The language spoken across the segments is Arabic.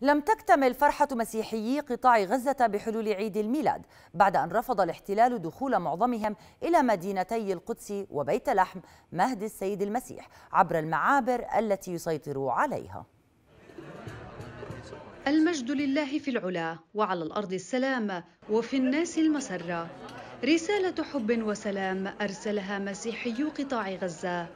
لم تكتمل فرحة مسيحيي قطاع غزة بحلول عيد الميلاد بعد أن رفض الاحتلال دخول معظمهم إلى مدينتي القدس وبيت لحم مهد السيد المسيح عبر المعابر التي يسيطر عليها. المجد لله في العلا وعلى الأرض السلام وفي الناس المسرة رسالة حب وسلام أرسلها مسيحي قطاع غزة.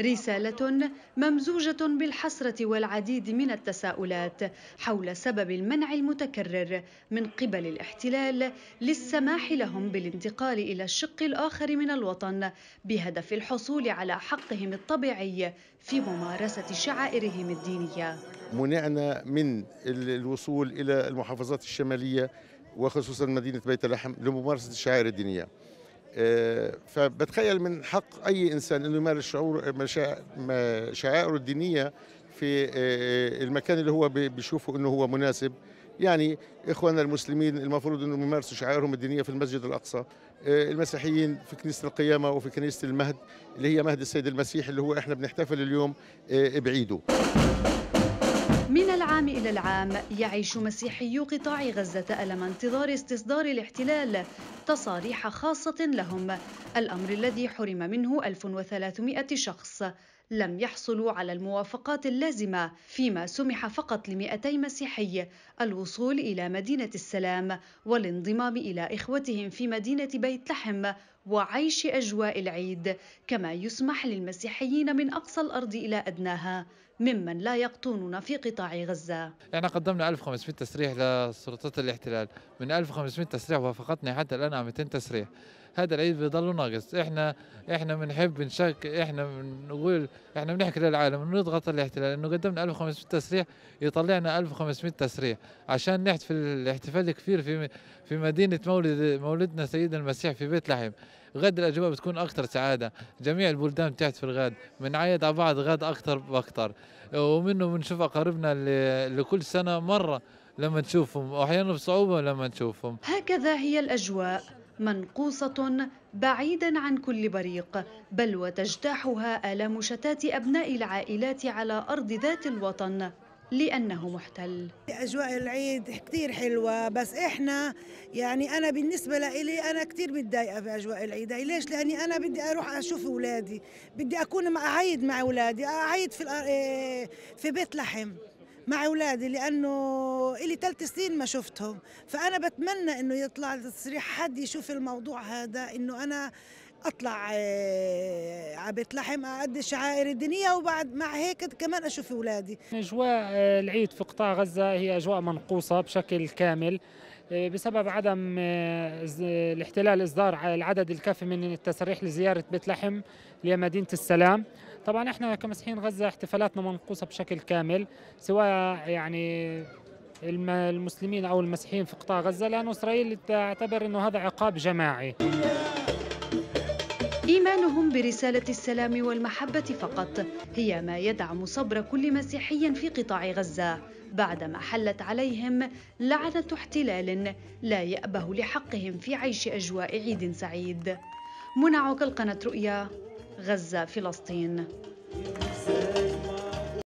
رسالة ممزوجة بالحسرة والعديد من التساؤلات حول سبب المنع المتكرر من قبل الاحتلال للسماح لهم بالانتقال إلى الشق الآخر من الوطن بهدف الحصول على حقهم الطبيعي في ممارسة شعائرهم الدينية. منعنا من الوصول إلى المحافظات الشمالية وخصوصا مدينة بيت لحم لممارسة الشعائر الدينية. فبتخيل من حق أي إنسان إنه يمارس شعور شعائره الدينية في آه، المكان اللي هو بيشوفه إنه هو مناسب. يعني إخواننا المسلمين المفروض إنهم يمارسوا شعائرهم الدينية في المسجد الأقصى آه، المسيحيين في كنيسة القيامة وفي كنيسة المهد اللي هي مهد السيد المسيح اللي هو إحنا بنحتفل اليوم بعيده. العام إلى العام يعيش مسيحي قطاع غزة ألم انتظار استصدار الاحتلال تصاريح خاصة لهم. الأمر الذي حرم منه 1300 شخص لم يحصلوا على الموافقات اللازمة فيما سمح فقط ل 200 مسيحي الوصول إلى مدينة السلام والانضمام إلى إخوتهم في مدينة بيت لحم وعيش أجواء العيد كما يسمح للمسيحيين من أقصى الأرض إلى أدناها ممن لا يقطنون في قطاع غزة. إحنا قدمنا 1500 تسريح لسلطات الاحتلال. من 1500 تسريح وافقتنا حتى الآن على 200 تسريح. هذا العيد بيضل ناقص. إحنا إحنا بنحب نشك إحنا بنقول إحنا بنحكي للعالم نضغط الاحتلال. إنه قدمنا 1500 تسريح يطلعنا 1500 تسريح. عشان نحتفل الاحتفال الكبير في في مدينة مولد مولدنا سيدنا المسيح في بيت لحم. غد الأجواء بتكون أكثر سعادة. جميع البلدان بتحتفل غد بنعيد على بعض غد أكثر باكثر ومنه بنشوف أقاربنا اللي لكل سنة مرة لما نشوفهم وأحيانا بصعوبة لما نشوفهم. هكذا هي الأجواء منقوصة بعيدا عن كل بريق بل وتجتاحها آلام شتات أبناء العائلات على أرض ذات الوطن. لأنه محتل. أجواء العيد كتير حلوة بس إحنا يعني أنا بالنسبة لإلي أنا كتير متضايقة بأجواء العيد. ليش؟ لأني أنا بدي أروح أشوف أولادي. بدي أكون مع أعيد مع أولادي. أعيد في إيه، في بيت لحم مع أولادي لأنه إلي ثلاث سنين ما شفتهم. فأنا بتمنى إنه يطلع تصريح حد يشوف الموضوع هذا إنه أنا أطلع آه، على بيت لحم اادي الشعائر الدينيه وبعد مع هيك كمان أشوف أولادي. أجواء آه، العيد في قطاع غزة هي أجواء منقوصة بشكل كامل آه، بسبب عدم الاحتلال إصدار العدد الكافي من التسريح لزيارة بيت لحم لمدينة السلام. طبعا إحنا كمسيحيين غزة احتفالاتنا منقوصة بشكل كامل سواء يعني المسلمين أو المسيحيين في قطاع غزة لأنه إسرائيل تعتبر إنه هذا عقاب جماعي. إيمانهم برسالة السلام والمحبة فقط. هي ما يدعم صبر كل مسيحي في قطاع غزة. بعدما حلت عليهم لعنة احتلال لا يأبه لحقهم في عيش أجواء عيد سعيد. منى عقل قناة رؤيا غزة فلسطين.